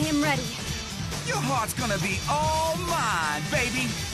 I am ready. Your heart's gonna be all mine, baby.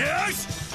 Yes!